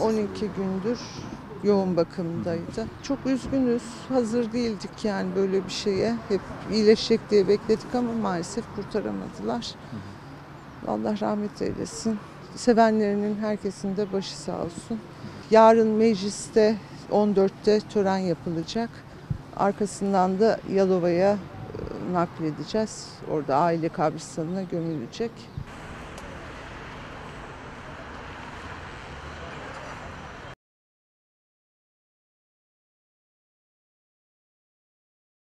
12 gündür yoğun bakımdaydı. Çok üzgünüz. Hazır değildik yani böyle bir şeye. Hep iyileşecek diye bekledik ama maalesef kurtaramadılar. Allah rahmet eylesin. Sevenlerinin herkesin de başı sağ olsun. Yarın mecliste 14'te tören yapılacak. Arkasından da Yalova'ya e, nakledeceğiz. Orada aile kabristanına gömülecek.